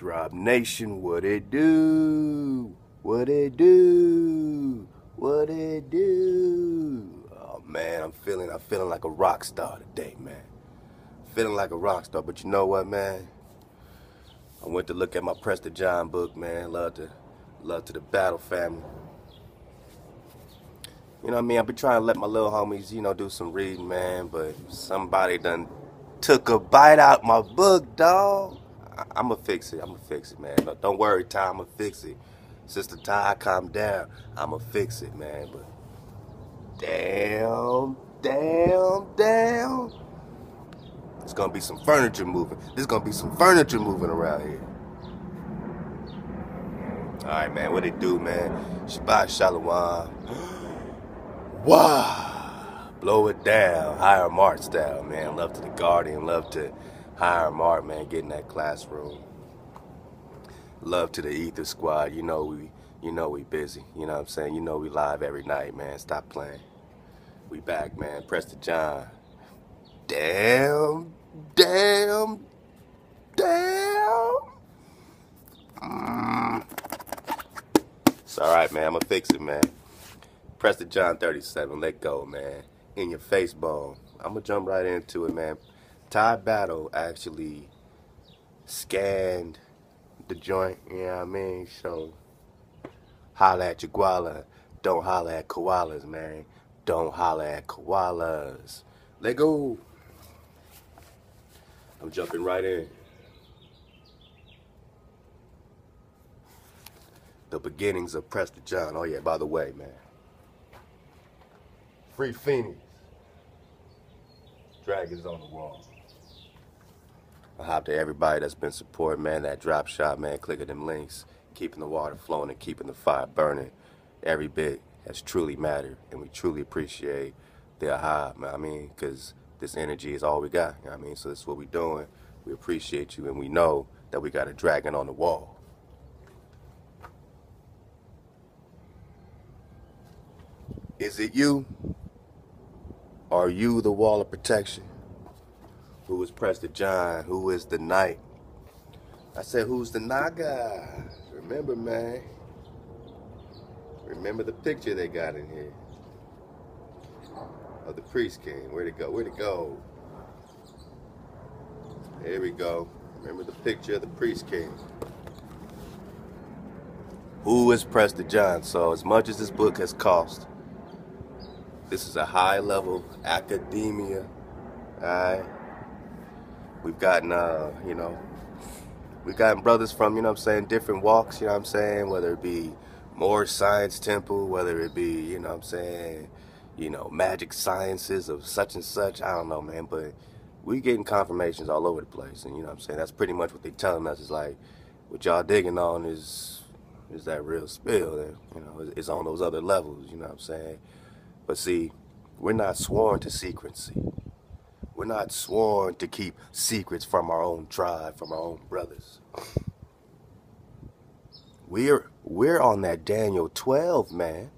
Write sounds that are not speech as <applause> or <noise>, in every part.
Drop Nation, what it do? What it do? What it do? Oh man, I'm feeling I'm feeling like a rock star today, man. Feeling like a rock star, but you know what, man? I went to look at my Prester John book, man. Love to love to the battle family. You know what I mean? I've been trying to let my little homies, you know, do some reading, man, but somebody done took a bite out my book, dog. I- am going to fix it. I'm going to fix it, man. Don't worry, Ty. I'm going to fix it. Sister Ty, calm down. I'm going to fix it, man. But damn, damn, damn. There's going to be some furniture moving. There's going to be some furniture moving around here. All right, man. What it do, man? Shabbat Shalom. <gasps> wow. Blow it down. Higher Mart style, man. Love to the Guardian. Love to Higher Mart, man. Get in that classroom. Love to the Ether Squad. You know we, you know we busy. You know what I'm saying? You know we live every night, man. Stop playing. We back, man. Prester John. Damn, damn, damn. Mm. It's all right, man. I'm gonna fix it, man. Prester John 37. Let go, man. In your face bone. I'm gonna jump right into it, man. Ty Battle actually scanned the joint, you know what I mean? So, holla at your. Don't holla at koalas, man. Don't holla at koalas. Let go. I'm jumping right in. The beginnings of Prester John. Oh, yeah, by the way, man. Free Phoenix. Dragons on the wall. I hope to everybody that's been supporting, man, that drop shot, man, clicking them links, keeping the water flowing and keeping the fire burning. Every bit has truly mattered, and we truly appreciate the aha, man. I mean, because this energy is all we got, you know I mean? So this is what we're doing. We appreciate you, and we know that we got a dragon on the wall. Is it you? Are you the wall of protection? Who is Prester John? Who is the knight? I said, who's the Naga? Remember, man. Remember the picture they got in here of the priest king. Where'd it go? Where'd it go? There we go. Remember the picture of the priest king. Who is Prester John? So, as much as this book has cost, this is a high level academia. Alright. We've gotten uh, you know, we've gotten brothers from, you know I'm saying, different walks, you know I'm saying, whether it be more science temple, whether it be, you know I'm saying, you know, magic sciences of such and such. I don't know, man, but we getting confirmations all over the place. And you know I'm saying? That's pretty much what they telling us is like what y'all digging on is is that real spill that, you know, it's on those other levels, you know what I'm saying? But see, we're not sworn to secrecy. We're not sworn to keep secrets from our own tribe, from our own brothers. We're we're on that Daniel 12, man.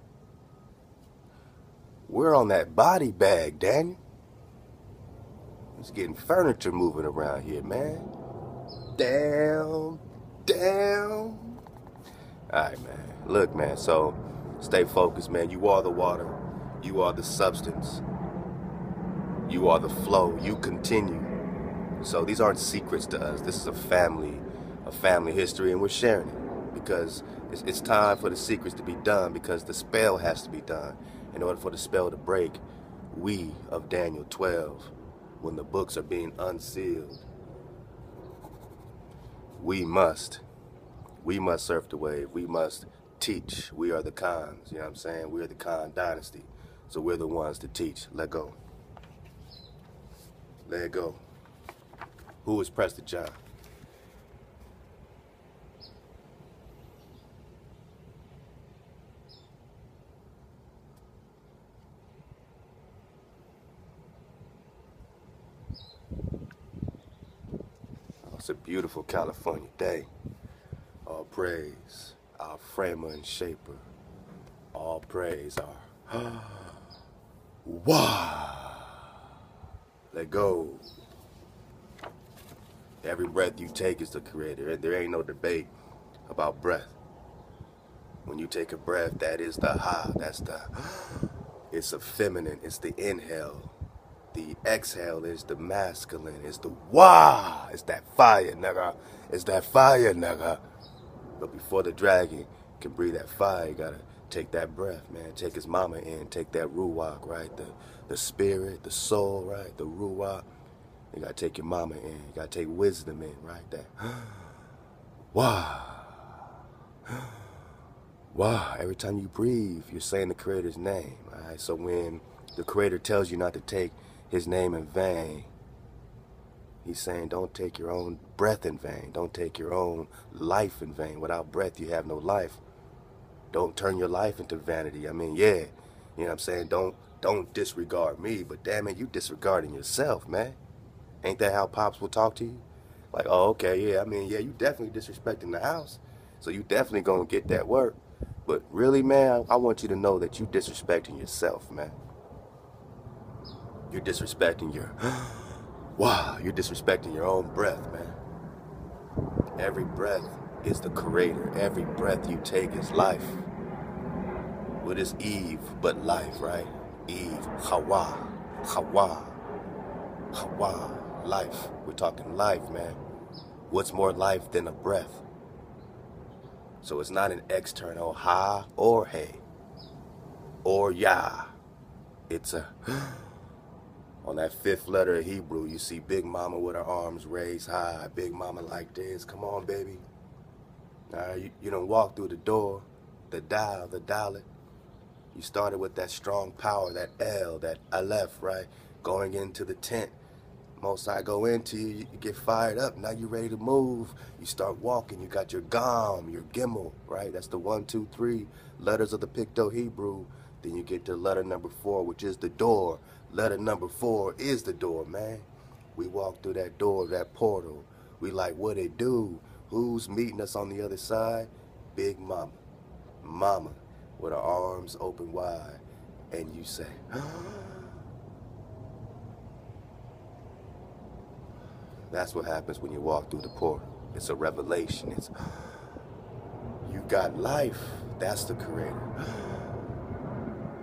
We're on that body bag, Daniel. It's getting furniture moving around here, man. Down, down. All right, man. Look, man. So stay focused, man. You are the water. You are the substance. You are the flow. You continue. So these aren't secrets to us. This is a family, a family history, and we're sharing it because it's, it's time for the secrets to be done because the spell has to be done. In order for the spell to break, we of Daniel 12, when the books are being unsealed, we must, we must surf the wave. We must teach. We are the Khans. You know what I'm saying? We're the Khan dynasty. So we're the ones to teach. Let go. Let go. Who is Prester John? Oh, it's a beautiful California day. All praise our framer and shaper. All praise our <gasps> Wow. Let go. Every breath you take is the creator. There ain't no debate about breath. When you take a breath, that is the ha. That's the. <gasps> It's a feminine. It's the inhale. The exhale is the masculine. It's the wah. It's that fire, nigga. It's that fire, nigga. But before the dragon can breathe that fire, you gotta take that breath, man. Take his mama in. Take that ruach, right? The the spirit, the soul, right? The ruach. You gotta take your mama in. You gotta take wisdom in, right? That <gasps> wah. <gasps> Wow, every time you breathe, you're saying the Creator's name. Right, so when the Creator tells you not to take His name in vain, He's saying don't take your own breath in vain. Don't take your own life in vain. Without breath, you have no life. Don't turn your life into vanity. I mean, yeah, you know what I'm saying? Don't don't disregard me, but damn it, you disregarding yourself, man. Ain't that how pops will talk to you? Like, oh, okay, yeah. I mean, yeah, you definitely disrespecting the house, so you definitely gonna get that work. But really, man, I want you to know that you disrespecting yourself, man. You're disrespecting your, <gasps> wow, you're disrespecting your own breath, man. Every breath is the creator. Every breath you take is life. What is Eve but life, right? Eve, Hawa, Hawa, Hawa, life. We're talking life, man. What's more life than a breath? So it's not an external ha or hey or ya. It's a <gasps> on that fifth letter of Hebrew, you see Big Mama with her arms raised high. Big Mama like this. Come on, baby. Now you, you don't walk through the door, the dial, the dalet. You started with that strong power, that L, that Aleph, right? Going into the tent most I go into you, you get fired up. Now you're ready to move. You start walking. You got your Gom, your gimel, right? That's the one, two, three letters of the Picto Hebrew. Then you get to letter number four, which is the door. Letter number four is the door, man. We walk through that door, that portal. We like, what it do? Who's meeting us on the other side? Big Mama. Mama, with her arms open wide. And you say, <gasps> That's what happens when you walk through the portal. It's a revelation. It's <gasps> you got life. That's the creator. <gasps>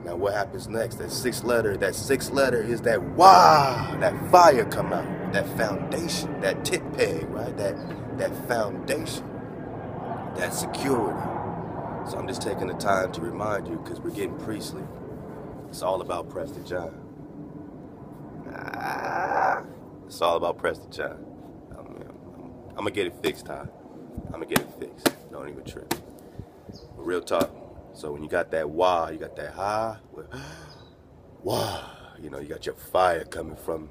Now what happens next? That sixth letter, that sixth letter is that wow, that fire come out, that foundation, that tit peg, right? That that foundation, that security. So I'm just taking the time to remind you because we're getting priestly. It's all about Prester John. Ah. It's all about Prester John. I'm, I'm, I'm, gonna get it fixed, Ty. I'm gonna get it fixed. Don't even trip. real talk. So when you got that wah, you got that ha, <gasps> wah. You know, you got your fire coming from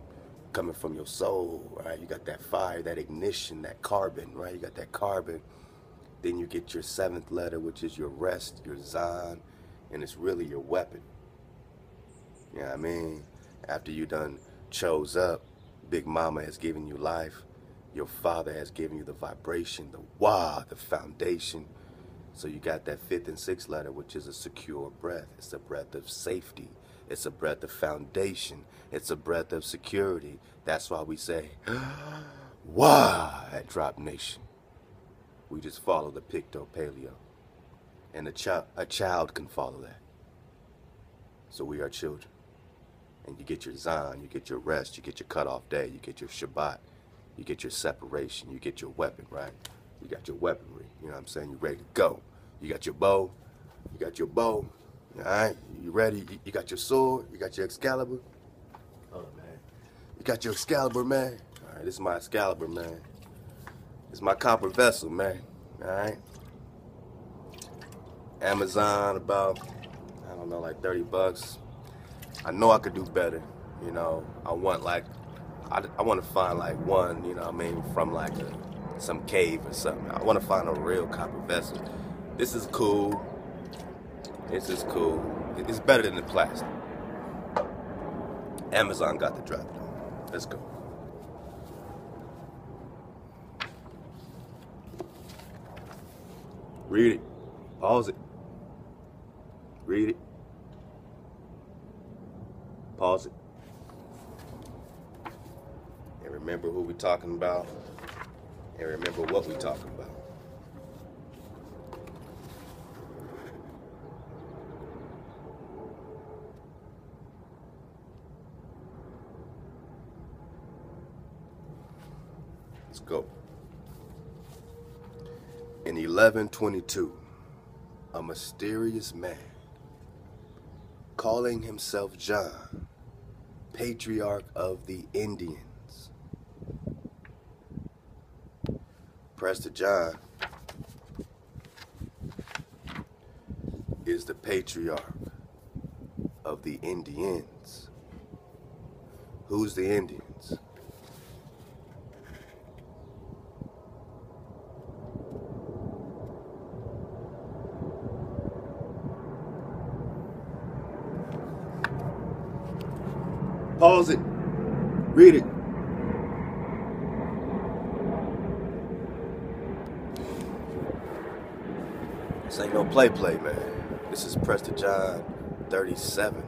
coming from your soul, right? You got that fire, that ignition, that carbon, right? You got that carbon. Then you get your seventh letter, which is your rest, your zan, and it's really your weapon. You know what I mean? After you done chose up, Big Mama has given you life. Your father has given you the vibration, the wah, the foundation. So you got that fifth and sixth letter, which is a secure breath. It's a breath of safety. It's a breath of foundation. It's a breath of security. That's why we say, <gasps> wah, at Drop Nation. We just follow the Picto Paleo. And a, chi- a child can follow that. So we are children and you get your Zion, you get your rest, you get your cutoff day, you get your Shabbat, you get your separation, you get your weapon, right? You got your weaponry, you know what I'm saying? You're ready to go. You got your bow, you got your bow, all right? You ready? You got your sword, you got your Excalibur. Oh, man. You got your Excalibur, man. All right, this is my Excalibur, man. It's my copper vessel, man. All right? Amazon about, I don't know, like 30 bucks. I know I could do better. You know, I want like, I, I want to find like one, you know, I mean, from like a, some cave or something. I want to find a real copper vessel. This is cool. This is cool. It's better than the plastic. Amazon got the drop. Let's go. Read it. Pause it. Read it. Pause it. And remember who we're talking about. and remember what we're talking about. Let's go. In 1122, a mysterious man calling himself John, patriarch of the Indians. Prester John is the patriarch of the Indians. Who's the Indians? Pause it. Read it. This ain't no play play, man. This is Prester John 37.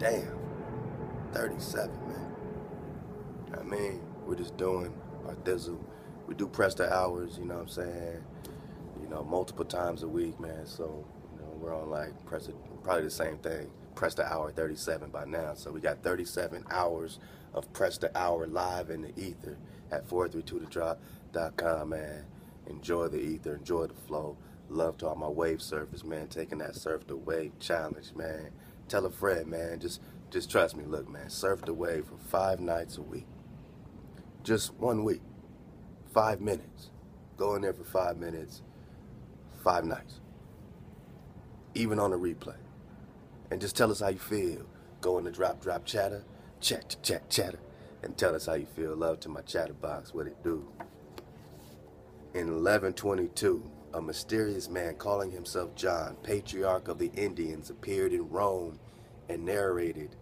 Damn. 37, man. I mean, we're just doing our thizzle. We do Prester hours, you know what I'm saying? You know, multiple times a week, man. So, you know, we're on like Prester, probably the same thing. Prester Hour 37 by now. So we got 37 hours of Prester Hour live in the ether at 432thedrop.com, man. Enjoy the ether, enjoy the flow. Love to all my wave surfers, man, taking that surf the wave challenge, man. Tell a friend, man. Just just trust me. Look, man, surf the wave for five nights a week. Just one week. Five minutes. Go in there for five minutes, five nights. Even on a replay and just tell us how you feel. Go in the drop, drop chatter, chat, chat, chatter, and tell us how you feel. Love to my chatterbox. what it do. In 1122, a mysterious man calling himself John, patriarch of the Indians, appeared in Rome and narrated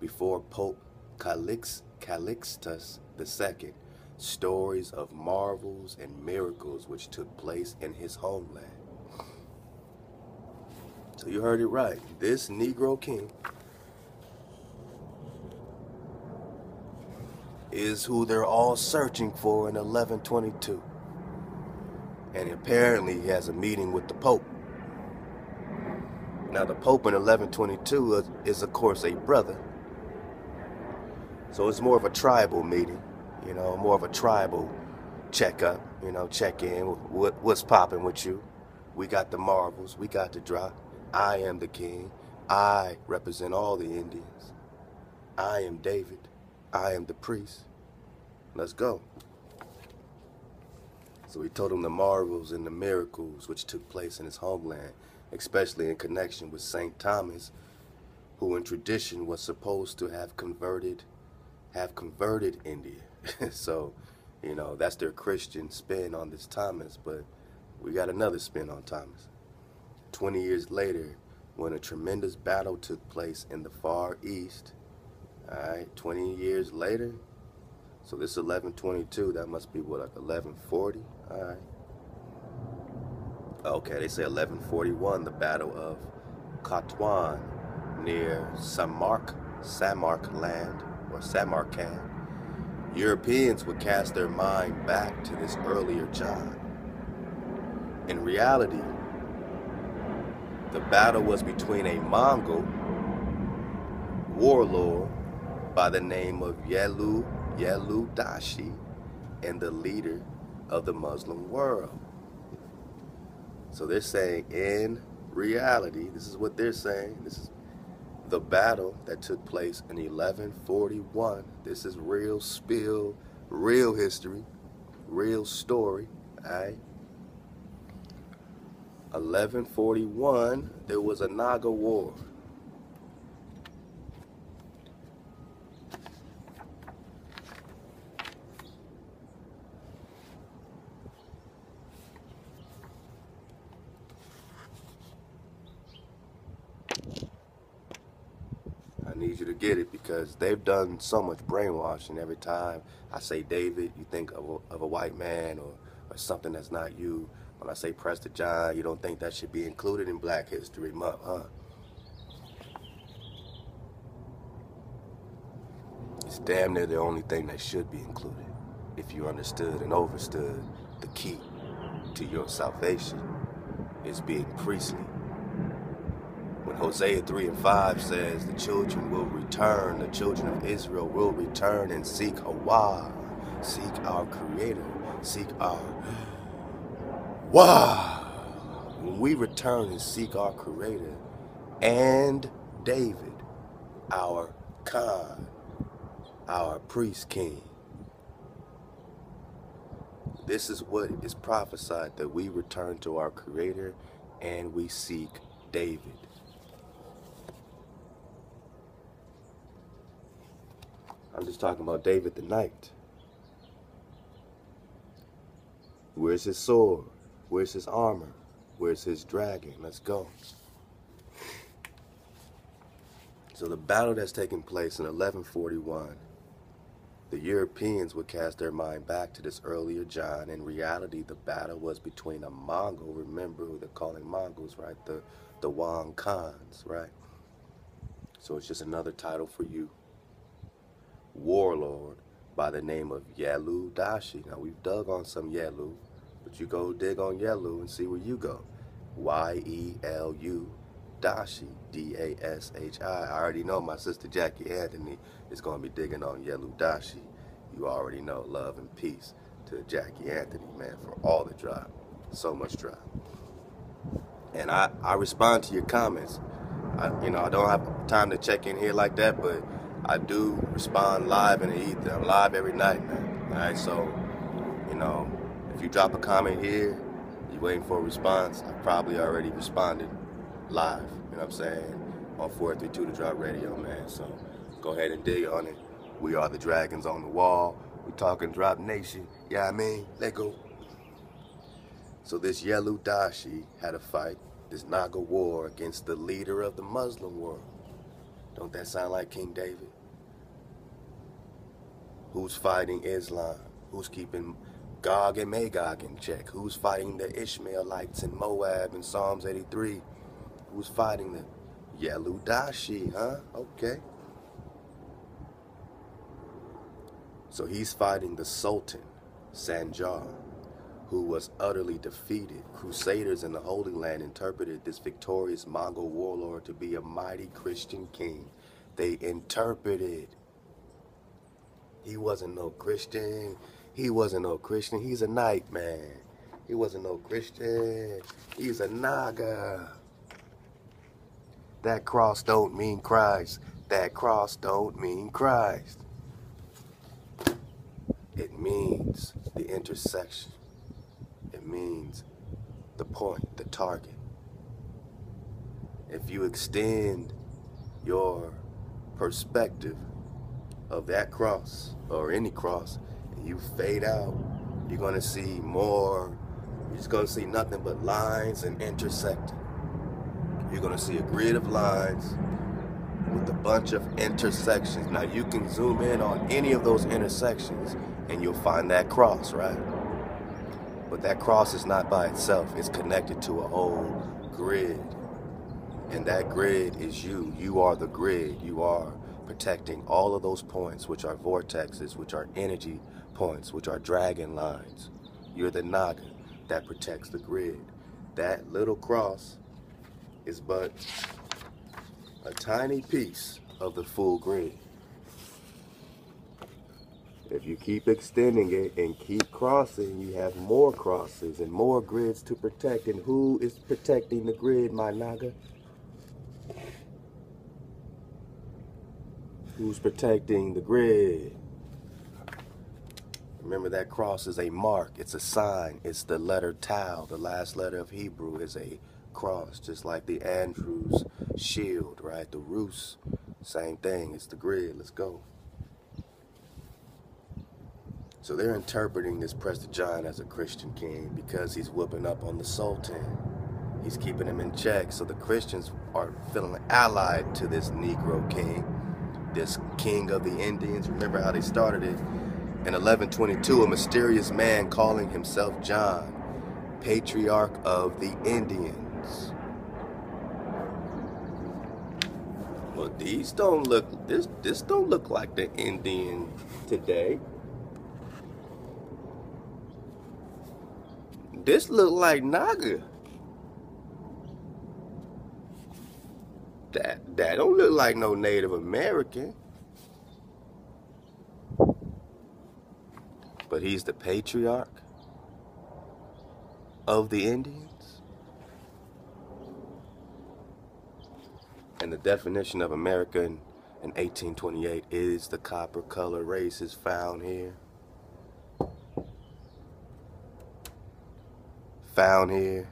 before Pope Calix, Calixtus II stories of marvels and miracles which took place in his homeland. So you heard it right. This Negro King is who they're all searching for in 1122. And apparently he has a meeting with the Pope. Now the Pope in 1122 is, of course a brother. So it's more of a tribal meeting, you know, more of a tribal checkup, you know, check in, what, what's popping with you. We got the marbles, we got the drop. I am the king. I represent all the Indians. I am David. I am the priest. Let's go. So he told him the marvels and the miracles which took place in his homeland, especially in connection with St. Thomas, who in tradition was supposed to have converted have converted India. <laughs> so, you know, that's their Christian spin on this Thomas, but we got another spin on Thomas. 20 years later, when a tremendous battle took place in the Far East, all right, 20 years later, so this 1122, that must be what, like 1140, all right. Okay, they say 1141, the Battle of Katwan near Samark, Samarkand, or Samarkand. Europeans would cast their mind back to this earlier John. In reality, the battle was between a Mongol warlord by the name of Yelu Yelu Dashi and the leader of the Muslim world. So they're saying in reality, this is what they're saying. This is the battle that took place in 1141. This is real spill, real history, real story, all right? 1141, there was a Naga War. I need you to get it because they've done so much brainwashing every time I say David, you think of a, of a white man or, or something that's not you. When I say Prester John, you don't think that should be included in Black History Month, huh? It's damn near the only thing that should be included if you understood and overstood the key to your salvation is being priestly. When Hosea 3 and 5 says the children will return, the children of Israel will return and seek Hawah, seek our Creator, seek our Wah. When we return and seek our Creator and David, our Khan, our priest king, this is what is prophesied that we return to our Creator and we seek David. I'm just talking about David the Knight. Where's his sword? Where's his armor? Where's his dragon? Let's go. So the battle that's taking place in 1141 the Europeans would cast their mind back to this earlier John. In reality, the battle was between a Mongol. Remember who they're calling Mongols, right? The the Wang Khans, right? So it's just another title for you. Warlord by the name of Yelu Dashi. Now we've dug on some Yelu, but you go dig on Yelu and see where you go. Y-E-L-U Dashi, D-A-S-H-I. I already know my sister Jackie Anthony is going to be digging on Yelu Dashi. You already know love and peace to Jackie Anthony, man, for all the drive. So much drive. And I, I respond to your comments. I, you know, I don't have time to check in here like that, but I do respond live in the ether. I'm live every night, man. All right, so, you know, if you drop a comment here, you're waiting for a response, I probably already responded live, you know what I'm saying, on 432 The Drop Radio, man. So go ahead and dig on it. We are the dragons on the wall. We talking Drop Nation. Yeah, I mean, let go. So this Yelu Dashi had a fight, this Naga war against the leader of the Muslim world. Don't that sound like King David? Who's fighting Islam? Who's keeping Gog and Magog in check? Who's fighting the Ishmaelites in Moab in Psalms 83? Who's fighting the Yelu Dashi, huh? Okay. So he's fighting the Sultan, Sanjar, who was utterly defeated. Crusaders in the Holy Land interpreted this victorious Mongol warlord to be a mighty Christian king. They interpreted. He wasn't no Christian. He wasn't no Christian. He's a night man. He wasn't no Christian. He's a Naga. That cross don't mean Christ. That cross don't mean Christ. It means the intersection. It means the point, the target. If you extend your perspective of that cross or any cross and you fade out, you're going to see more, you're just going to see nothing but lines and intersecting you're going to see a grid of lines with a bunch of intersections. Now you can zoom in on any of those intersections and you'll find that cross, right? But that cross is not by itself. It's connected to a whole grid. And that grid is you. You are the grid. You are protecting all of those points, which are vortexes, which are energy points, which are dragon lines. You're the Naga that protects the grid. That little cross is but a tiny piece of the full grid. If you keep extending it and keep crossing, you have more crosses and more grids to protect. And who is protecting the grid, my Naga? Who's protecting the grid? Remember that cross is a mark, it's a sign, it's the letter Tau. The last letter of Hebrew is a cross, just like the Andrews shield, right? The Rus, same thing. It's the grid. Let's go. So they're interpreting this Prester John as a Christian king because he's whooping up on the Sultan. He's keeping him in check. So the Christians are feeling allied to this Negro king, this king of the Indians. Remember how they started it? In 1122, a mysterious man calling himself John, patriarch of the Indians well, these don't look this this don't look like the Indian today. This look like Naga. That that don't look like no Native American. But he's the patriarch of the Indians. And the definition of American in 1828 is the copper color is found here. Found here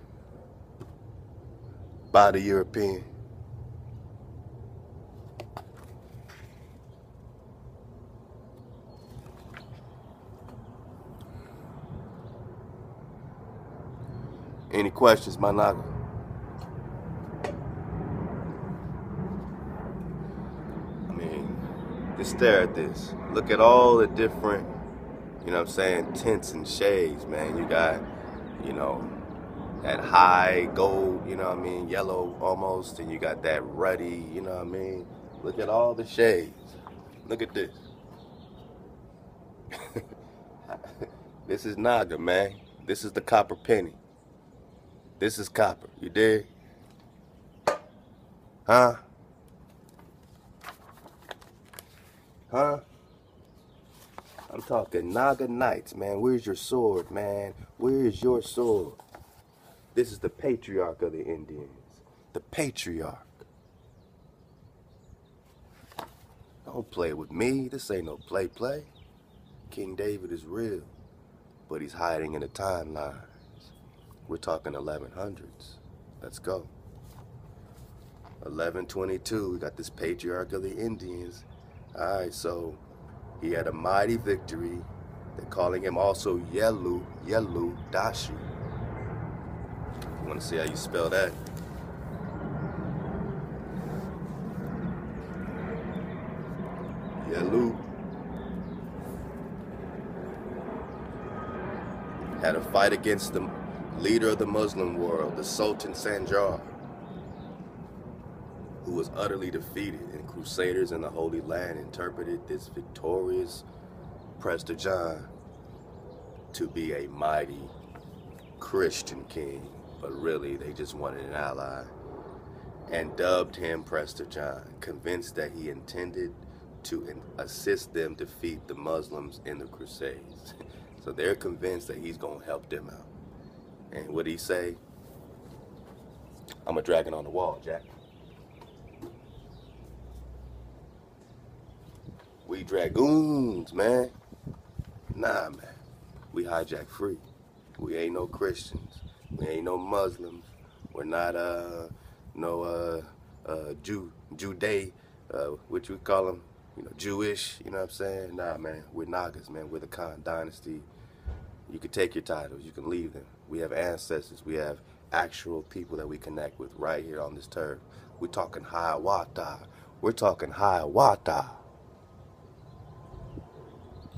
by the European. Any questions, my naga? I mean, just stare at this. Look at all the different, you know what I'm saying, tints and shades, man. You got, you know, that high gold, you know what I mean, yellow almost, and you got that ruddy, you know what I mean? Look at all the shades. Look at this. <laughs> this is Naga, man. This is the copper penny. This is copper. You dig? Huh? Huh? I'm talking Naga Knights, man. Where's your sword, man? Where is your sword? This is the patriarch of the Indians. The patriarch. Don't play with me. This ain't no play play. King David is real, but he's hiding in the timeline. We're talking 1100s. Let's go. 1122, we got this patriarch of the Indians. All right, so he had a mighty victory. They're calling him also Yelu, Yelu Dashu. You want to see how you spell that? Yelu. Had a fight against them leader of the Muslim world, the Sultan Sanjar, who was utterly defeated, and crusaders in the Holy Land interpreted this victorious Prester John to be a mighty Christian king, but really they just wanted an ally, and dubbed him Prester John, convinced that he intended to assist them defeat the Muslims in the Crusades. <laughs> so they're convinced that he's going to help them out. And what he say? I'm a dragon on the wall, Jack. We dragoons, man. Nah, man. We hijack free. We ain't no Christians. We ain't no Muslims. We're not uh no uh uh Jew Juday, uh what you call them, you know, Jewish, you know what I'm saying? Nah man, we're Nagas, man. We're the Khan dynasty. You can take your titles, you can leave them. We have ancestors. We have actual people that we connect with right here on this turf. We're talking Hiawatha. We're talking Hiawatha.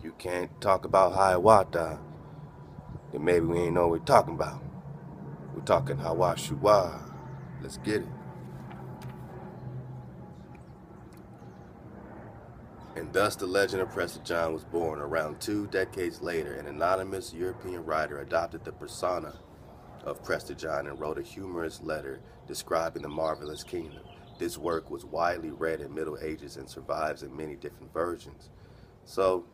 You can't talk about Hiawatha, then maybe we ain't know what we're talking about. We're talking Hawashua. Let's get it. And thus the legend of Prester John was born. Around two decades later, an anonymous European writer adopted the persona of Prester John and wrote a humorous letter describing the marvelous kingdom. This work was widely read in Middle Ages and survives in many different versions. So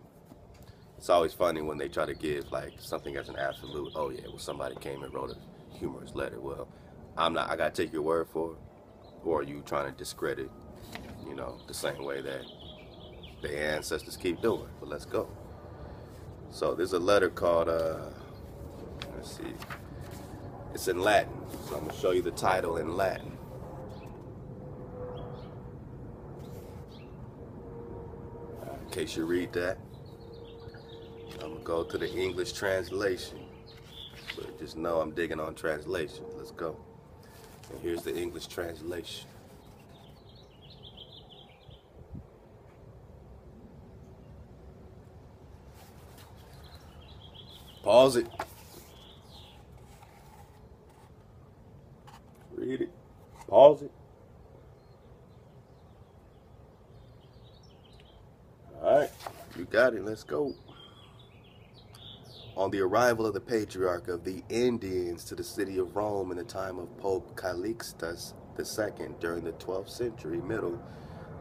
it's always funny when they try to give like something as an absolute, oh yeah, well somebody came and wrote a humorous letter. Well, I'm not, I gotta take your word for it. Or are you trying to discredit, you know, the same way that their ancestors keep doing. But let's go. So there's a letter called, uh, let's see, it's in Latin. So I'm going to show you the title in Latin. In case you read that, I'm going to go to the English translation. But just know I'm digging on translation. Let's go. And here's the English translation. Pause it. Read it. Pause it. All right, you got it. Let's go. On the arrival of the patriarch of the Indians to the city of Rome in the time of Pope Calixtus II during the 12th century middle,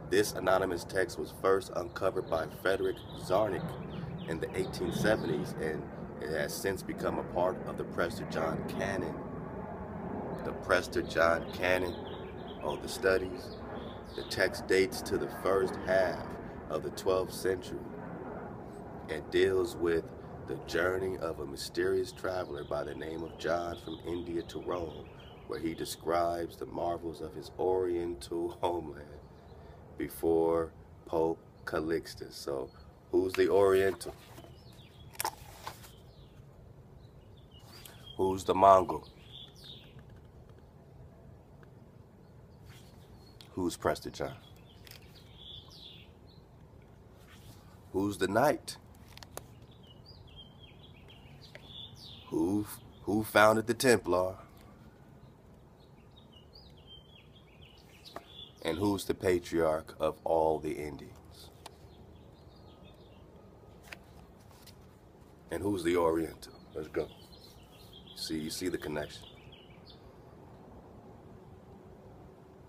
this anonymous text was first uncovered by Frederick Zarncke in the 1870s and it has since become a part of the Prester John canon. The Prester John canon of the studies. The text dates to the first half of the 12th century and deals with the journey of a mysterious traveler by the name of John from India to Rome, where he describes the marvels of his oriental <laughs> homeland before Pope Calixtus. So, who's the Oriental? Who's the Mongol? Who's Prester John? Who's the knight? Who who founded the Templar? And who's the patriarch of all the Indians? And who's the Oriental? Let's go. See, you see the connection.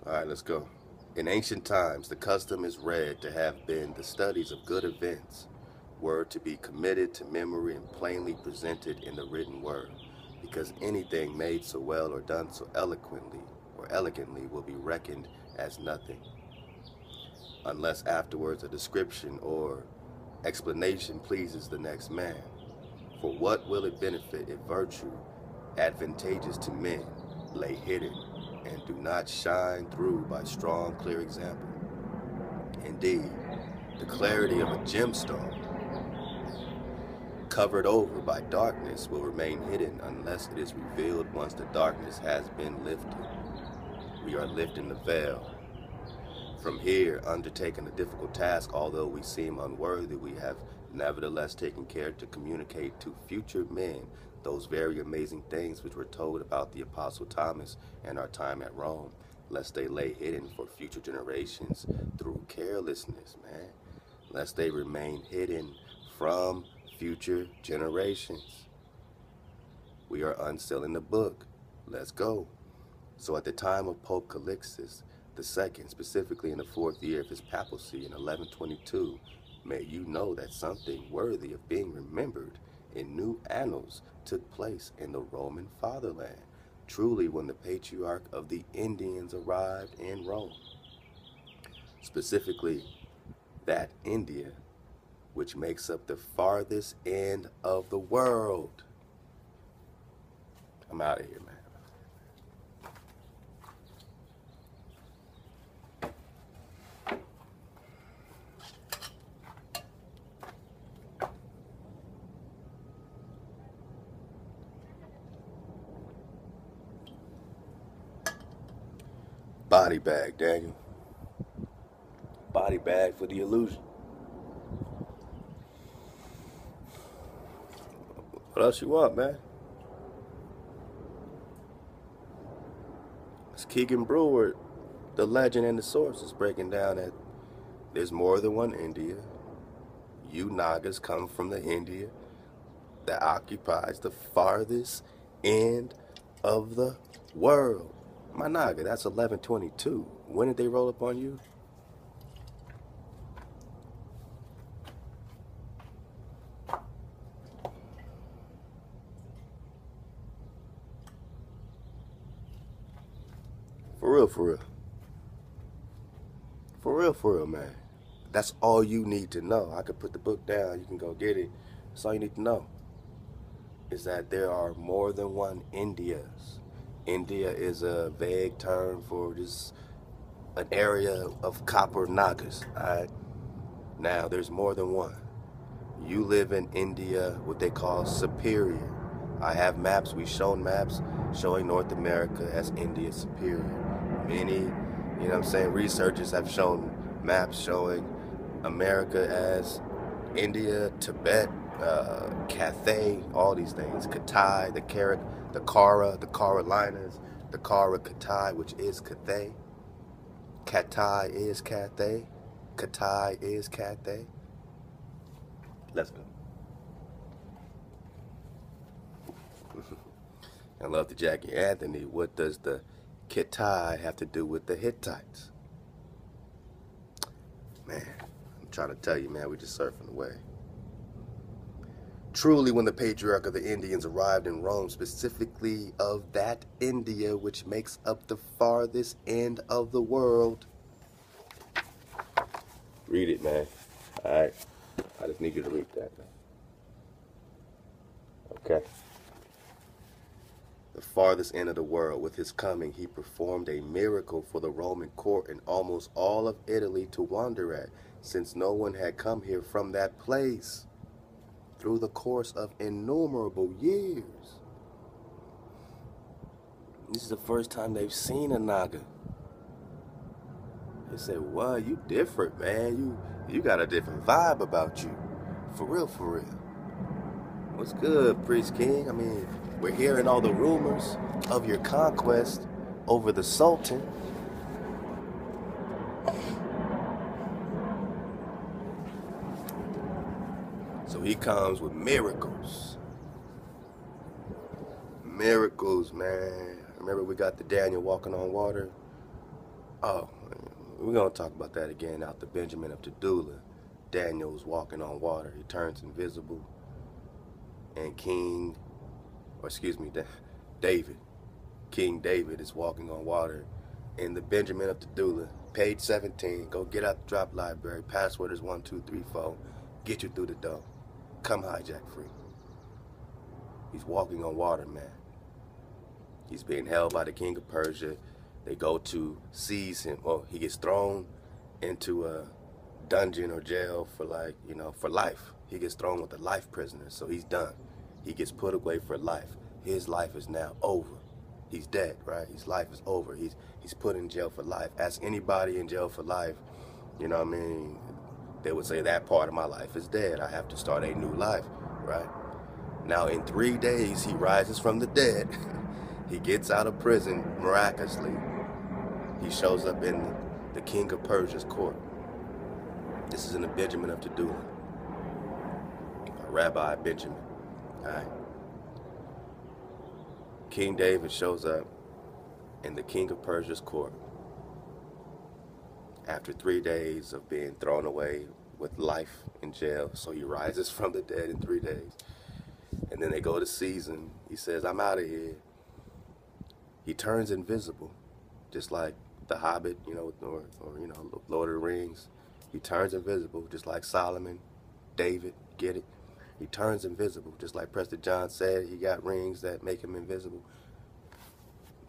All right, let's go. In ancient times, the custom is read to have been the studies of good events were to be committed to memory and plainly presented in the written word, because anything made so well or done so eloquently or elegantly will be reckoned as nothing, unless afterwards a description or explanation pleases the next man. For what will it benefit if virtue, advantageous to men, lay hidden and do not shine through by strong, clear example? Indeed, the clarity of a gemstone covered over by darkness will remain hidden unless it is revealed once the darkness has been lifted. We are lifting the veil. From here, undertaking a difficult task, although we seem unworthy, we have nevertheless taken care to communicate to future men those very amazing things which were told about the Apostle Thomas and our time at Rome, lest they lay hidden for future generations through carelessness, man. Lest they remain hidden from future generations. We are unsealing the book. Let's go. So at the time of Pope Calixtus II, specifically in the fourth year of his papacy in 1122, may you know that something worthy of being remembered in new annals took place in the Roman fatherland, truly when the patriarch of the Indians arrived in Rome. Specifically, that India which makes up the farthest end of the world. I'm out of here, man. Body bag, Daniel. Body bag for the illusion. What else you want, man? It's Keagan Brewer, the legend and the source, is breaking down that there's more than one India. You Nagas come from the India that occupies the farthest end of the world. My Naga, that's 1122. When did they roll up on you? For real, for real. For real, for real, man. That's all you need to know. I could put the book down. You can go get it. That's all you need to know. Is that there are more than one Indias. India is a vague term for just an area of copper nagas. Alright? Now, there's more than one. You live in India, what they call superior. I have maps, we've shown maps showing North America as India superior many, you know what I'm saying, researchers have shown maps showing America as India, Tibet, uh, Cathay, all these things, Katai, the Carrick, the Kara, the Carolinas, the Kara Katai, which is Cathay. Katai is Cathay. Katai is Cathay. Let's go. <laughs> I love the Jackie Anthony. What does the Kitai have to do with the Hittites? Man, I'm trying to tell you, man, we just surfing away. Truly, when the patriarch of the Indians arrived in Rome, specifically of that India which makes up the farthest end of the world. Read it, man. All right. I just need you to read that. Okay. The farthest end of the world, with his coming, he performed a miracle for the Roman court and almost all of Italy to wonder at, since no one had come here from that place through the course of innumerable years. This is the first time they've seen a Naga. They say, "Wow, you different, man. You you got a different vibe about you. For real, for real." What's good, Priest King? I mean, we're hearing all the rumors of your conquest over the Sultan. He comes with miracles. Miracles, man. Remember we got the Daniel walking on water? Oh, we're going to talk about that again out the Benjamin of Tudela. Daniel's walking on water. He turns invisible. And King, or excuse me, David, King David is walking on water in the Benjamin of Tudela. Page 17. Go get out the drop library. Password is 1234. Get you through the door. Come hijack free. He's walking on water, man. He's being held by the king of Persia. They go to seize him. Well, he gets thrown into a dungeon or jail for like, you know, for life. He gets thrown with a life prisoner, so he's done. He gets put away for life. His life is now over. He's dead, right? His life is over. He's he's put in jail for life. Ask anybody in jail for life, you know what I mean? They would say that part of my life is dead. I have to start a new life, right? Now in three days he rises from the dead. <laughs> he gets out of prison miraculously. He shows up in the king of Persia's court. This is in the Benjamin of Tudela. Rabbi Benjamin. All right. King David shows up in the king of Persia's court after three days of being thrown away with life in jail. So he rises <laughs> from the dead in three days. And then they go to season. He says, I'm out of here. He turns invisible, just like the Hobbit, you know, or, or, you know, Lord of the Rings. He turns invisible, just like Solomon, David, get it? He turns invisible, just like Prester John said. He got rings that make him invisible.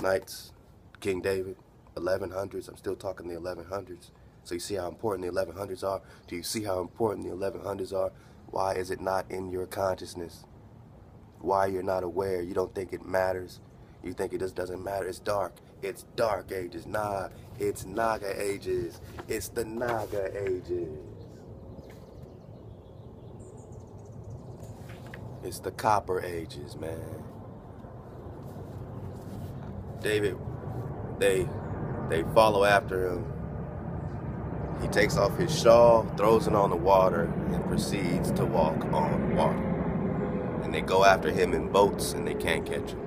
Knights, King David, 1100s. I'm still talking the 1100s. So you see how important the 1100s are? Do you see how important the 1100s are? Why is it not in your consciousness? Why you're not aware? You don't think it matters? You think it just doesn't matter? It's dark. It's dark ages. Nah, it's Naga ages. It's the Naga ages. It's the copper ages, man. David, they they follow after him. He takes off his shawl, throws it on the water, and proceeds to walk on water. And they go after him in boats and they can't catch him.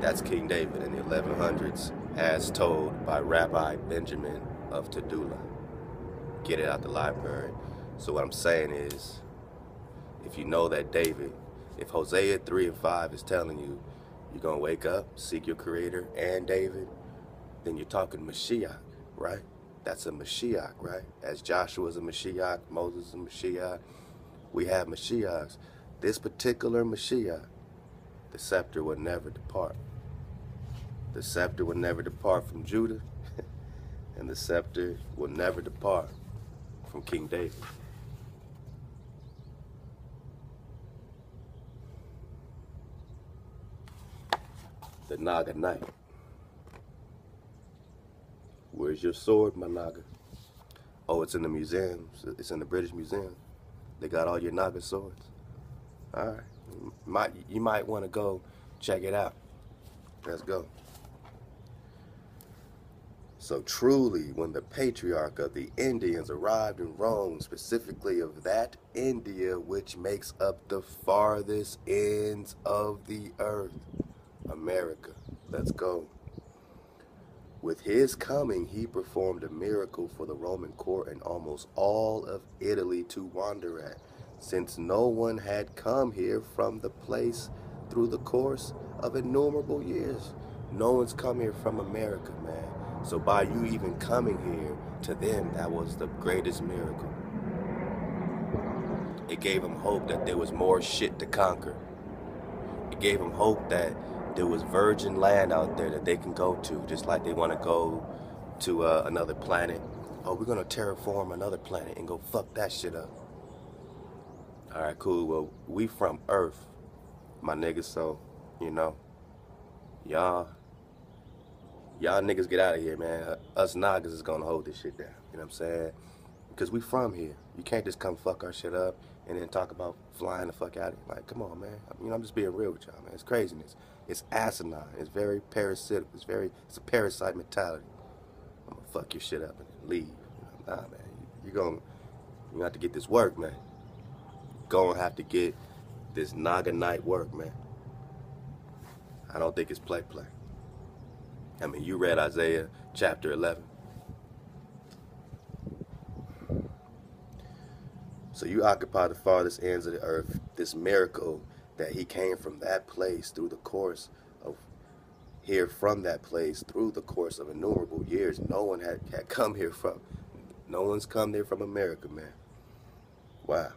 That's King David in the 1100s, as told by Rabbi Benjamin of Tudela. Get it out the library. So what I'm saying is, if you know that David, if Hosea 3 and 5 is telling you you're going to wake up, seek your creator and David, then you're talking Mashiach, right? That's a Mashiach, right? As Joshua's a Mashiach, Moses is a Mashiach, we have Mashiachs. This particular Mashiach, the scepter will never depart. The scepter will never depart from Judah, <laughs> and the scepter will never depart from King David. The Naga Knight. Where's your sword, my Naga? Oh, it's in the museum. It's in the British Museum. They got all your Naga swords. All right. Might, you might want to go check it out. Let's go. So truly, when the patriarch of the Indians arrived in Rome, specifically of that India which makes up the farthest ends of the earth, America, let's go. With his coming, he performed a miracle for the Roman court and almost all of Italy to wander at, since no one had come here from the place through the course of innumerable years. No one's come here from America, man. So by you even coming here, to them, that was the greatest miracle. It gave them hope that there was more shit to conquer. It gave them hope that there was virgin land out there that they can go to, just like they want to go to uh, another planet. Oh, we're gonna terraform another planet and go fuck that shit up. All right, cool. Well, we from Earth, my niggas. So, you know, y'all y'all niggas get out of here, man. Us Nagas is gonna hold this shit down. You know what I'm saying? Because we from here. You can't just come fuck our shit up and then talk about flying the fuck out of here. Like, come on, man. I mean, I'm just being real with y'all, man. It's craziness. It's asinine. It's very parasitic. It's very, it's a parasite mentality. I'm gonna fuck your shit up and leave. Nah, man. You're gonna, you gonna have to get this work, man. You're Gonna have to get this Naga night work, man. I don't think it's play play. I mean, you read Isaiah chapter 11. So you occupy the farthest ends of the earth. This miracle that he came from that place through the course of here from that place through the course of innumerable years. No one had, had come here from. No one's come there from America, man. Wow.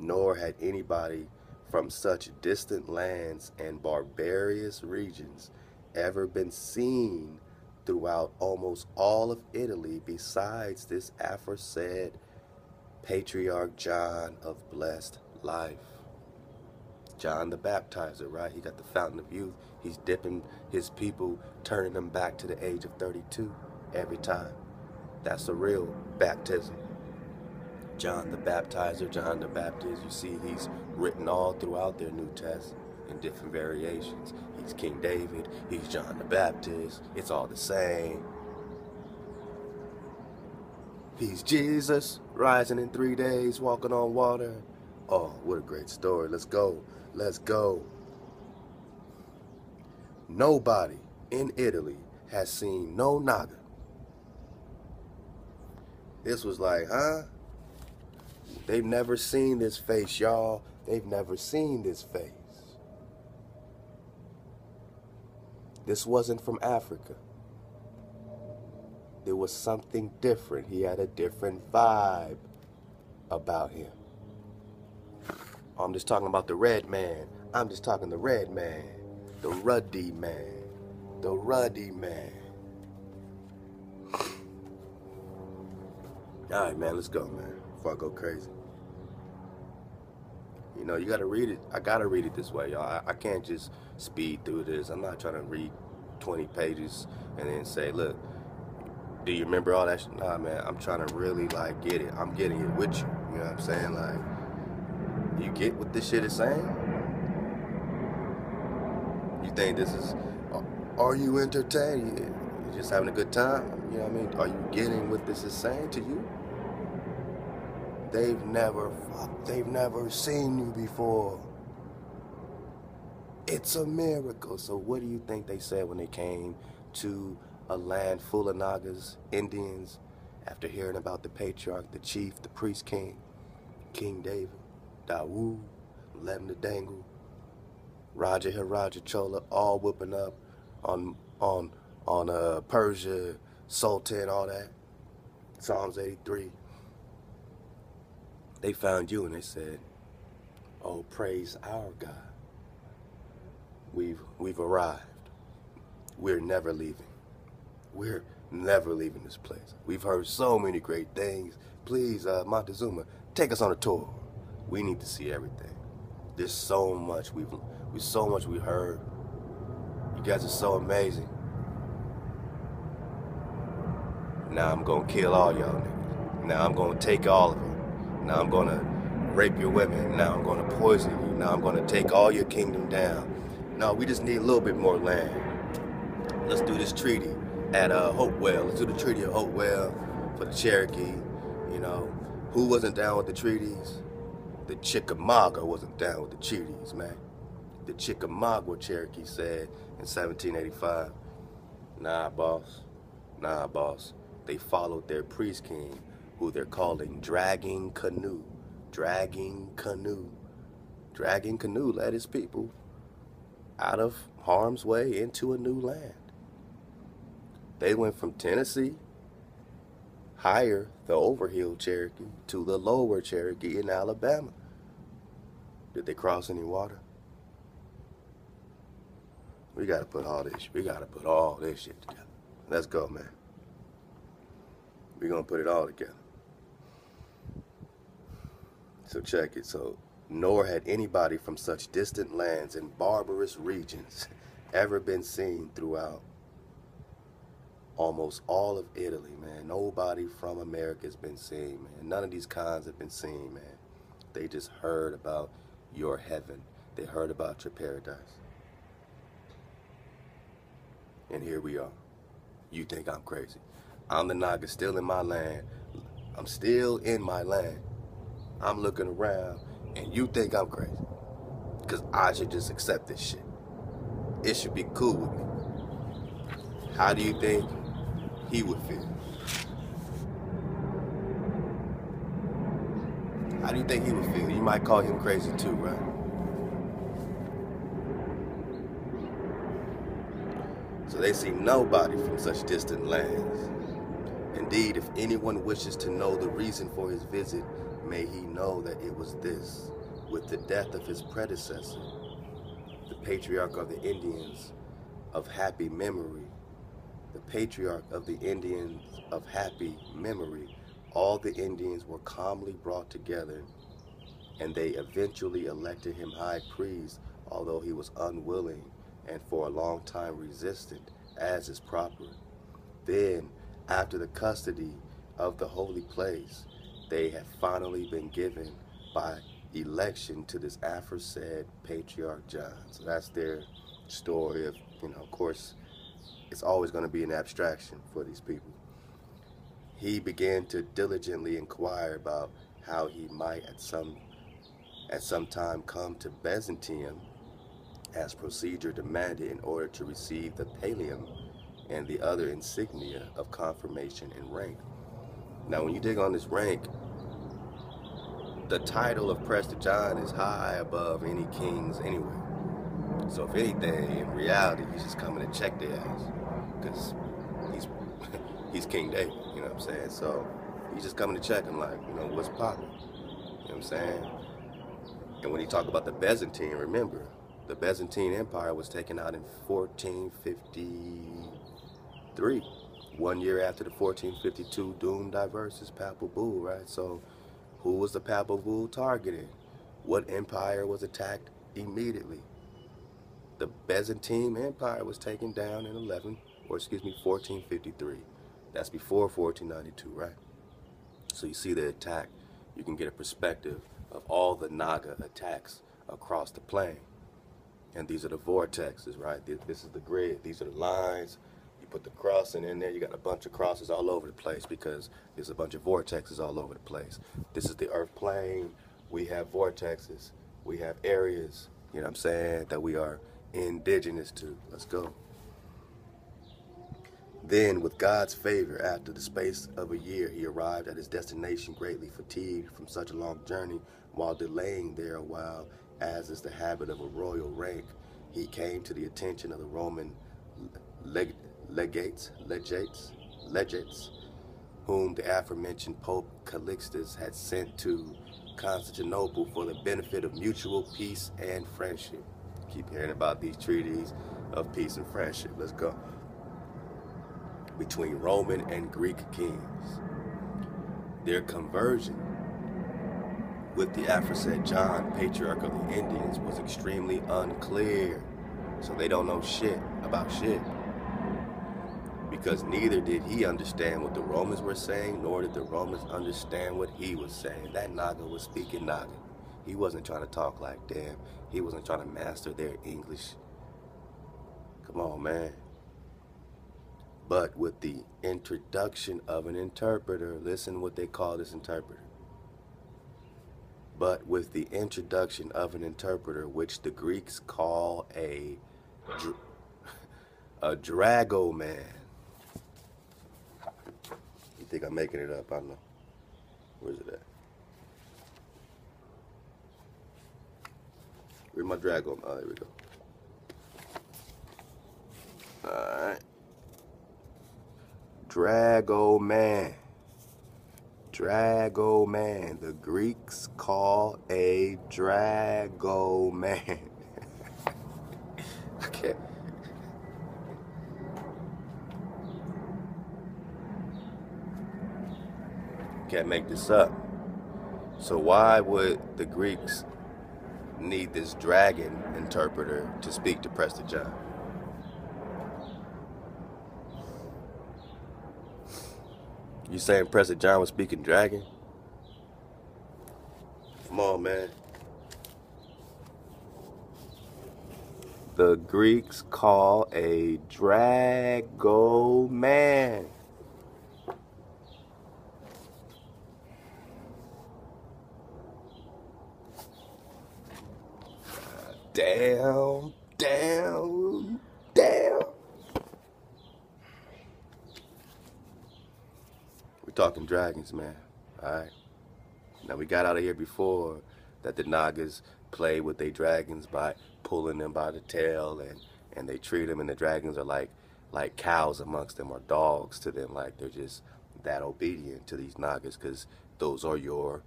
Nor had anybody from such distant lands and barbarous regions ever been seen throughout almost all of Italy besides this aforesaid Patriarch John of blessed life. John the Baptizer, right? He got the fountain of youth. He's dipping his people, turning them back to the age of 32 every time. That's a real baptism. John the Baptizer, John the Baptist, you see he's written all throughout their New Testament in different variations. He's King David, he's John the Baptist, it's all the same. He's Jesus, rising in three days, walking on water. Oh, what a great story. Let's go. Let's go. Nobody in Italy has seen no Naga. This was like, huh? They've never seen this face, y'all. They've never seen this face. This wasn't from Africa. There was something different. He had a different vibe about him. I'm just talking about the red man. I'm just talking the red man. The ruddy man. The ruddy man. <sighs> All right, man, let's go, man. Before I go crazy. You know, you got to read it. I got to read it this way, y'all. I, I can't just speed through this. I'm not trying to read 20 pages and then say, look, do you remember all that? Nah, man, I'm trying to really, like, get it. I'm getting it with you. You know what I'm saying? Like, you get what this shit is saying? You think this is, are you entertained? You just having a good time? You know what I mean? Are you getting what this is saying to you? They've never, they've never seen you before. It's a miracle. So what do you think they said when they came to a land full of Nagas, Indians, after hearing about the patriarch, the chief, the priest king, King David, Dawood, the Dangle, Raja Hiraja Chola, all whooping up on on on uh, Persia, Sultan, all that. Psalms 83 they found you and they said, "Oh, praise our God. We've we've arrived. We're never leaving. We're never leaving this place. We've heard so many great things. Please, uh, Montezuma, take us on a tour. We need to see everything. There's so much we've we so much we heard. You guys are so amazing. Now I'm gonna kill all y'all niggas. Now I'm gonna take all of them. Now I'm to rape your women. Now I'm to poison you. Now I'm to take all your kingdom down. No, we just need a little bit more land. Let's do this treaty. at uh, Hopewell. Let's do the Treaty of Hopewell for the Cherokee. You know, who wasn't down with the treaties? The Chickamauga wasn't down with the treaties, man. The Chickamauga Cherokee said in 1785, nah, boss, nah, boss. They followed their priest king, who they're calling Dragging Canoe. Dragging Canoe. Dragging Canoe led his people out of harm's way into a new land. They went from Tennessee, higher, the overhill Cherokee, to the lower Cherokee in Alabama. Did they cross any water? We gotta put all this, we gotta put all this shit together. Let's go, man. We're gonna put it all together. So check it. So nor had anybody from such distant lands and barbarous regions <laughs> ever been seen throughout almost all of Italy, man. Nobody from America has been seen, man. None of these cons have been seen, man. They just heard about your heaven. They heard about your paradise. And here we are. You think I'm crazy. I'm the Naga still in my land. I'm still in my land. I'm looking around and you think I'm crazy. Because I should just accept this shit. It should be cool with me. How do you think he would feel? How do you think he would feel? You might call him crazy too, right? So they see nobody from such distant lands. Indeed, if anyone wishes to know the reason for his visit, may he know that it was this. With the death of his predecessor, the patriarch of the Indians of happy memory, the patriarch of the Indians of happy memory, all the Indians were calmly brought together and they eventually elected him high priest, although he was unwilling and for a long time resistant, as is proper. Then, after the custody of the holy place, they have finally been given by election to this aforesaid Patriarch John. So that's their story of, you know, of course, it's always going to be an abstraction for these people. He began to diligently inquire about how he might at some at some time come to Byzantium as procedure demanded in order to receive the pallium and the other insignia of confirmation and rank. Now, when you dig on this rank, the title of Prester John is high above any kings anyway. So if anything, in reality, he's just coming to check their ass. Because he's <laughs> he's King David, you know what I'm saying? So he's just coming to check him like, you know, what's popping? You know what I'm saying? And when he talk about the Byzantine, remember, the Byzantine Empire was taken out in 1453, one year after the 1452 Dum Diversas Papal Bull, right? So who was the Papal Bull targeted? What empire was attacked immediately? The Byzantine Empire was taken down in 11, or excuse me, 1453. That's before 1492, right? So you see the attack. You can get a perspective of all the Naga attacks across the plain. And these are the vortexes, right? This is the grid. These are the lines. You put the crossing in there. You got a bunch of crosses all over the place because there's a bunch of vortexes all over the place. This is the earth plane. We have vortexes. We have areas, you know what I'm saying, that we are indigenous to. Let's go. Then, with God's favor, after the space of a year, he arrived at his destination greatly fatigued from such a long journey. While delaying there a while, as is the habit of a royal rank, he came to the attention of the Roman leg legates, legates, legates, whom the aforementioned Pope Calixtus had sent to Constantinople for the benefit of mutual peace and friendship. Keep hearing about these treaties of peace and friendship. Let's go. Between Roman and Greek kings. Their conversion with the aforesaid John, patriarch of the Indians, was extremely unclear. So they don't know shit about shit. Because neither did he understand what the Romans were saying, nor did the Romans understand what he was saying. That Naga was speaking Naga. He wasn't trying to talk like them. He wasn't trying to master their English. Come on, man. but with the introduction of an interpreter, listen what they call this interpreter. But with the introduction of an interpreter, which the Greeks call a a dragoman. You think I'm making it up? I don't know. Where's it at? Where's my dragon? Oh, there we go. Alright. Dragoman. Dragoman. The Greeks call a dragoman. <laughs> okay. Can't make this up. So why would the Greeks need this dragon interpreter to speak to Prester John? You saying Prester John was speaking dragon? Come on, man. The Greeks call a dragoman. Down, down, down. We're talking dragons, man. All right. Now we got out of here before that the Nagas play with their dragons by pulling them by the tail and and they treat them and the dragons are like like cows amongst them or dogs to them like they're just that obedient to these Nagas because those are your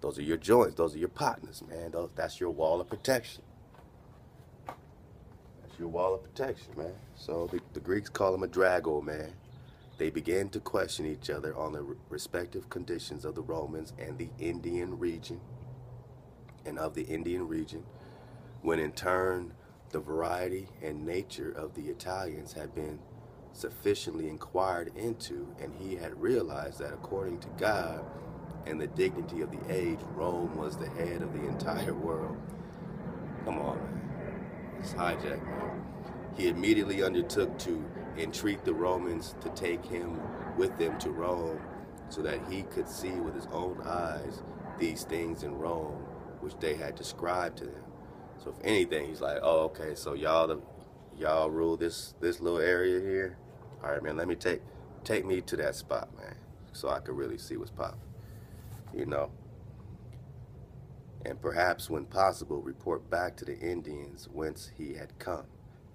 those are your joints those are your partners man those, that's your wall of protection your wall of protection, man. So the, the Greeks call him a drago, man. They began to question each other on the respective conditions of the Romans and the Indian region, and of the Indian region, when in turn the variety and nature of the Italians had been sufficiently inquired into, and he had realized that according to God and the dignity of the age, Rome was the head of the entire world. Come on, man. Man. He immediately undertook to entreat the Romans to take him with them to Rome so that he could see with his own eyes these things in Rome which they had described to them. So if anything, he's like, oh, okay, so y'all the y'all rule this this little area here. All right, man, let me take take me to that spot, man, so I could really see what's popping. You know and perhaps when possible report back to the Indians whence he had come.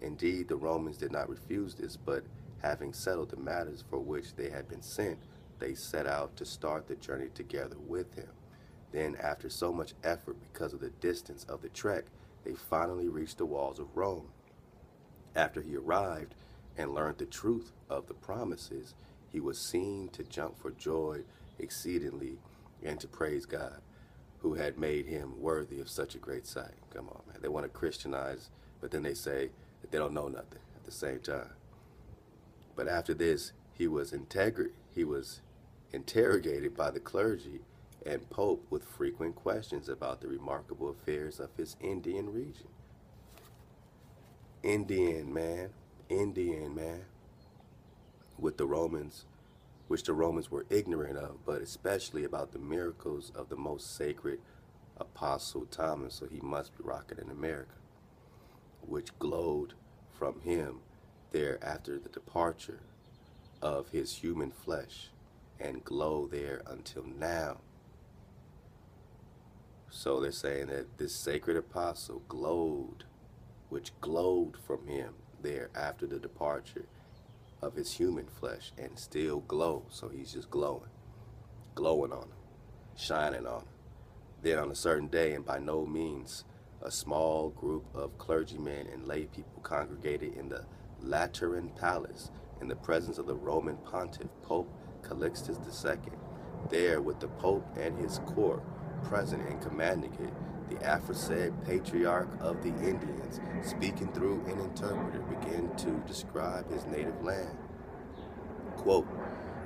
Indeed, the Romans did not refuse this, but having settled the matters for which they had been sent, they set out to start the journey together with him. Then, after so much effort because of the distance of the trek, they finally reached the walls of Rome. After he arrived and learned the truth of the promises, he was seen to jump for joy exceedingly and to praise God who had made him worthy of such a great sight. Come on, man. They want to Christianize, but then they say that they don't know nothing at the same time. But after this, he was integri- he was interrogated by the clergy and Pope with frequent questions about the remarkable affairs of his Indian region. Indian, man. Indian, man. With the Romans which the Romans were ignorant of, but especially about the miracles of the most sacred Apostle Thomas, so he must be rocking in America, which glowed from him there after the departure of his human flesh, and glow there until now. So they're saying that this sacred apostle glowed, which glowed from him there after the departure of his human flesh and still glow. So he's just glowing, glowing on him, shining on him. Then on a certain day, and by no means a small group of clergymen and lay people congregated in the Lateran Palace in the presence of the Roman pontiff, Pope Calixtus II. There, with the Pope and his court present and commanding it, the aforesaid patriarch of the Indians, speaking through an interpreter, began to describe his native land. Quote,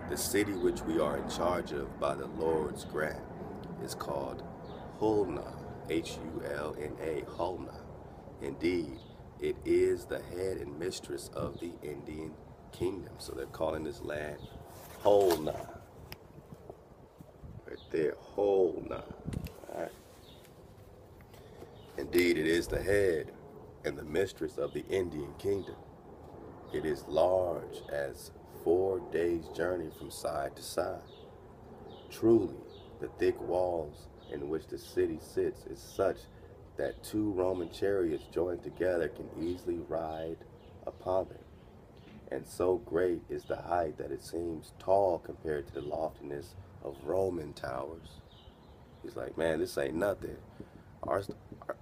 the city which we are in charge of by the Lord's grant is called Hulna, H-U-L-N-A, Hulna. Indeed, it is the head and mistress of the Indian kingdom. So they're calling this land Holna. Right there, Holna. Indeed, it is the head and the mistress of the Indian kingdom. It is large as four days' journey from side to side. Truly, the thick walls in which the city sits is such that two Roman chariots joined together can easily ride upon them. And so great is the height that it seems tall compared to the loftiness of Roman towers. He's like, man, this ain't nothing. Our,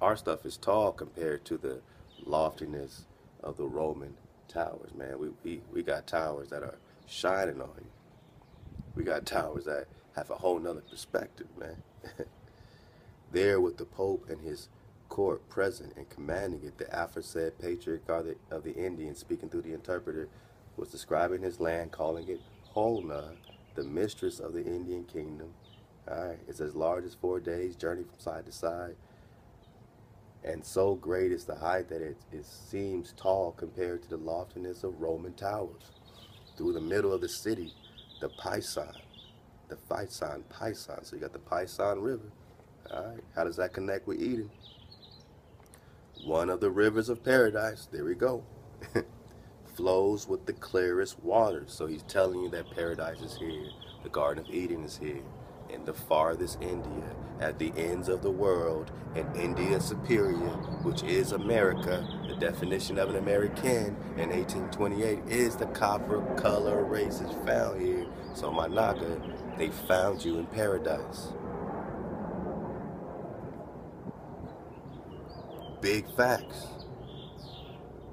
our stuff is tall compared to the loftiness of the Roman towers, man. We, we, we got towers that are shining on you. We got towers that have a whole nother perspective, man. <laughs> there with the Pope and his court present and commanding it, the aforesaid patriarch of the, of the Indians, speaking through the interpreter, was describing his land, calling it Holna, the mistress of the Indian kingdom. All right, it's as large as four days' journey from side to side. And so great is the height that it, it seems tall compared to the loftiness of Roman towers. Through the middle of the city, the Pison, the Pison, Pison. So you got the Pison River. All right, how does that connect with Eden? One of the rivers of paradise, there we go, <laughs> flows with the clearest waters. So he's telling you that paradise is here, the Garden of Eden is here in the farthest India, at the ends of the world, in India Superior, which is America. The definition of an American in 1828 is the copper color races found here. So my Naga, they found you in paradise. Big facts.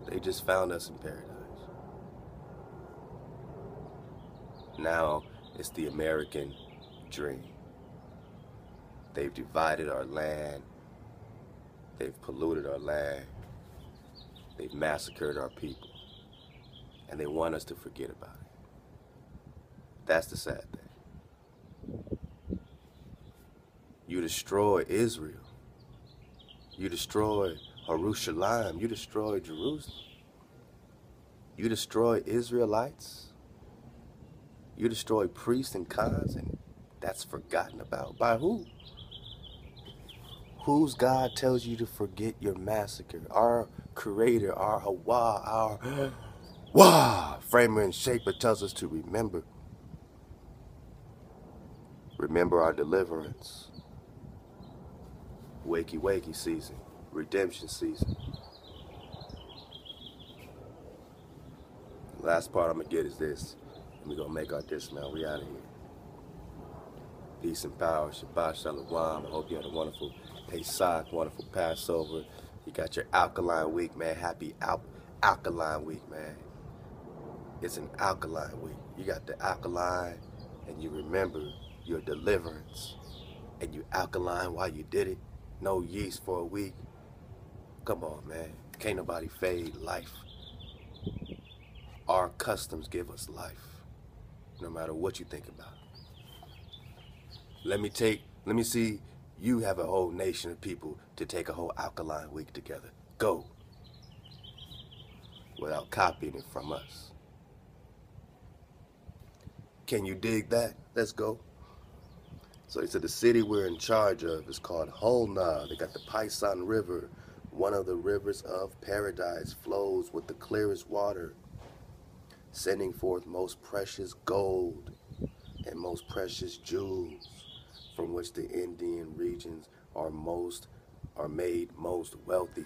They just found us in paradise. Now it's the American dream. They've divided our land. They've polluted our land. They've massacred our people. And they want us to forget about it. That's the sad thing. You destroy Israel. You destroy Jerusalem. You destroy Jerusalem. You destroy Israelites. You destroy priests and khans, and that's forgotten about. By who? Whose God tells you to forget your massacre? Our creator, our Hawa, our <gasps> Wah, framer and shaper tells us to remember. Remember our deliverance. Wakey wakey season. Redemption season. Last part I'm gonna get is this. And we're gonna make our dismount. We out of here. Peace and power. Shabbat Shalom. I hope you had a wonderful Pesach, wonderful Passover. You got your alkaline week, man. Happy al alkaline week, man. It's an alkaline week. You got the alkaline and you remember your deliverance. And you alkaline while you did it. No yeast for a week. Come on, man. Can't nobody fade life. Our customs give us life no matter what you think about. Let me take, let me see you have a whole nation of people to take a whole alkaline week together. Go. Without copying it from us. Can you dig that? Let's go. So he said the city we're in charge of is called Holna. They got the Pison River. One of the rivers of paradise flows with the clearest water sending forth most precious gold and most precious jewels, from which the Indian regions are most are made most wealthy.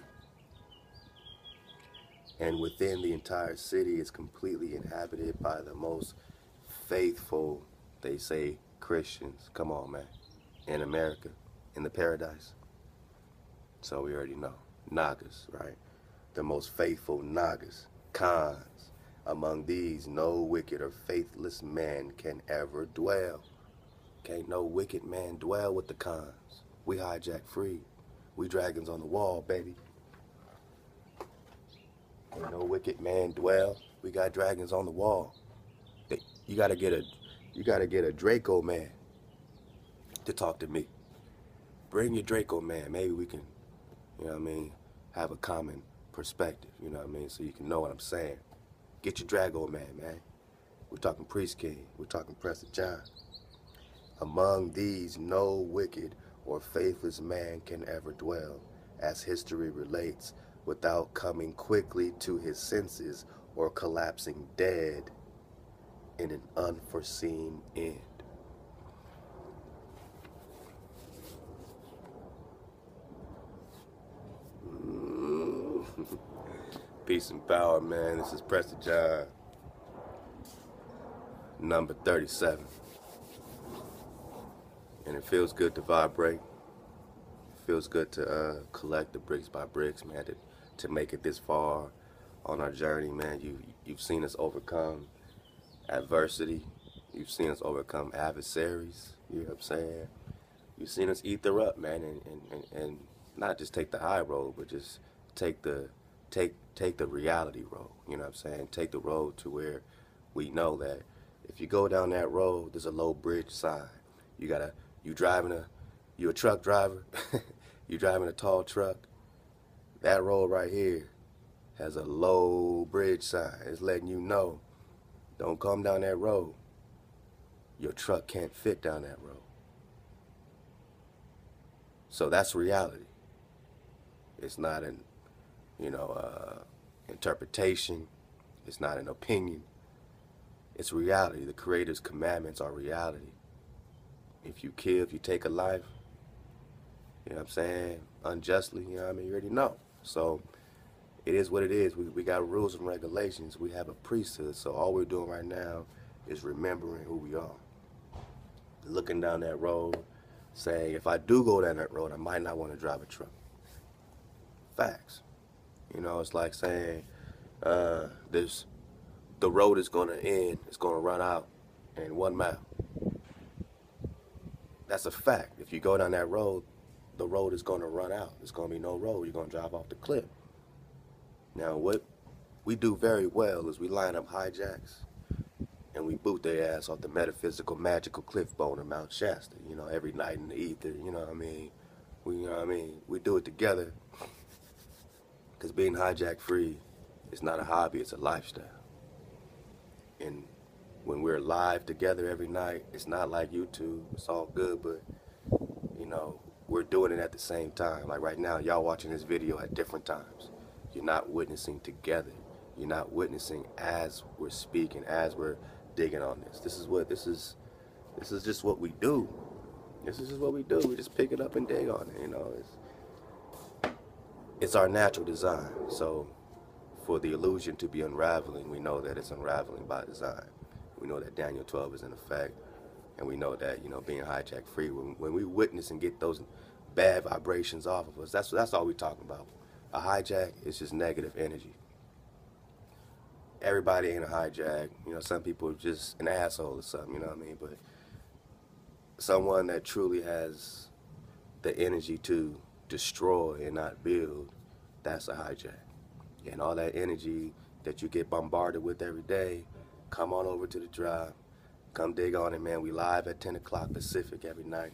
And within the entire city is completely inhabited by the most faithful, they say, Christians. Come on, man. In America, in the paradise. So we already know. Nagas, right? The most faithful Nagas. Khans among these, no wicked or faithless man can ever dwell. Can't no wicked man dwell with the cons. We hijack free. We dragons on the wall, baby. Can't no wicked man dwell. We got dragons on the wall. You gotta get a, you gotta get a Draco man to talk to me. Bring your Draco man. Maybe we can, you know what I mean, have a common perspective. You know what I mean, so you can know what I'm saying. Get your Drago man, man. We're talking Priest King. We're talking Prester John. Among these, no wicked or faithless man can ever dwell, as history relates, without coming quickly to his senses or collapsing dead in an unforeseen end. <laughs> Peace and power, man. This is Prester John, number 37. And it feels good to vibrate. It feels good to uh, collect the bricks by bricks, man, to, to make it this far on our journey, man. You, you've seen us overcome adversity. You've seen us overcome adversaries. You know what I'm saying? You've seen us ether up, man, and, and, and, and not just take the high road, but just take the take take the reality road. You know what I'm saying? Take the road to where we know that if you go down that road, there's a low bridge sign. You gotta you driving a you a truck driver, <laughs> you driving a tall truck. That road right here has a low bridge sign. It's letting you know, don't come down that road. Your truck can't fit down that road. So that's reality. It's not an you know, uh, interpretation. It's not an opinion. It's reality. The Creator's commandments are reality. If you kill, if you take a life, you know what I'm saying, unjustly, you know what I mean, you already know. So it is what it is. We, we got rules and regulations. We have a priesthood. So all we're doing right now is remembering who we are. Looking down that road, saying, if I do go down that road, I might not want to drive a truck. Facts. You know, it's like saying uh, this the road is going to end, it's going to run out in one mile. That's a fact. If you go down that road, the road is going to run out. There's going to be no road. You're going to drive off the cliff. Now, what we do very well is we line up hijacks and we boot their ass off the metaphysical, magical cliff bone of Mount Shasta, you know, every night in the ether, you know what I mean? We, you know what I mean? We do it together because being hijack free is not a hobby, it's a lifestyle. And when we're live together every night, it's not like YouTube, it's all good, but you know, we're doing it at the same time. Like right now, y'all watching this video at different times. You're not witnessing together. You're not witnessing as we're speaking, as we're digging on this. This is what this is this is just what we do. This is just what we do. We just pick it up and dig on it, you know. It's it's our natural design. So for the illusion to be unraveling, we know that it's unraveling by design. We know that Daniel 12 is in effect. And we know that, you know, being hijack free, when, when we witness and get those bad vibrations off of us, that's, that's all we're talking about. A hijack is just negative energy. Everybody ain't a hijack. You know, some people are just an asshole or something, you know what I mean? But someone that truly has the energy to destroy and not build, that's a hijack. And all that energy that you get bombarded with every day, come on over to the drive. Come dig on it, man. We live at 10 o'clock Pacific every night.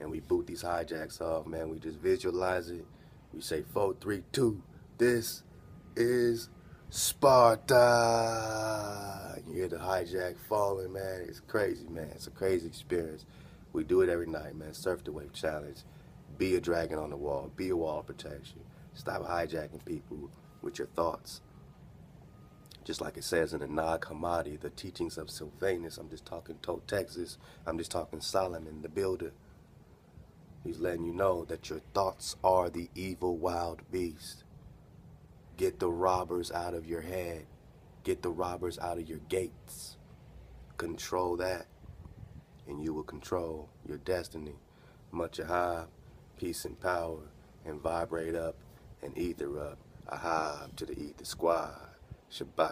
And we boot these hijacks off, man. We just visualize it. We say, four, three, two, this is Sparta. You hear the hijack falling, man. It's crazy, man. It's a crazy experience. We do it every night, man. Surf the Wave Challenge. Be a dragon on the wall. Be a wall of protection. Stop hijacking people with your thoughts. Just like it says in the Nag Hammadi, the teachings of Silvanus. I'm just talking to Texas. I'm just talking Solomon, the builder. He's letting you know that your thoughts are the evil wild beast. Get the robbers out of your head. Get the robbers out of your gates. Control that, and you will control your destiny. Much ahab peace and power, and vibrate up and ether up. Aha to the ether squad. Shabbat.